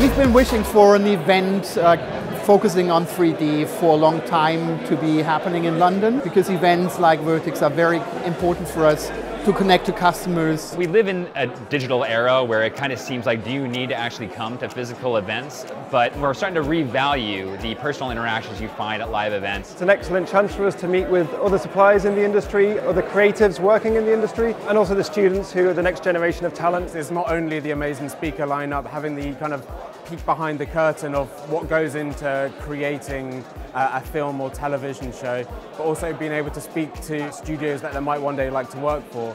We've been wishing for an event uh, focusing on 3D for a long time to be happening in London because events like Vertex are very important for us to connect to customers. We live in a digital era where it kind of seems like do you need to actually come to physical events? But we're starting to revalue the personal interactions you find at live events. It's an excellent chance for us to meet with other suppliers in the industry, other creatives working in the industry, and also the students who are the next generation of talent. It's not only the amazing speaker lineup, having the kind of peek behind the curtain of what goes into creating uh, a film or television show, but also being able to speak to studios that they might one day like to work for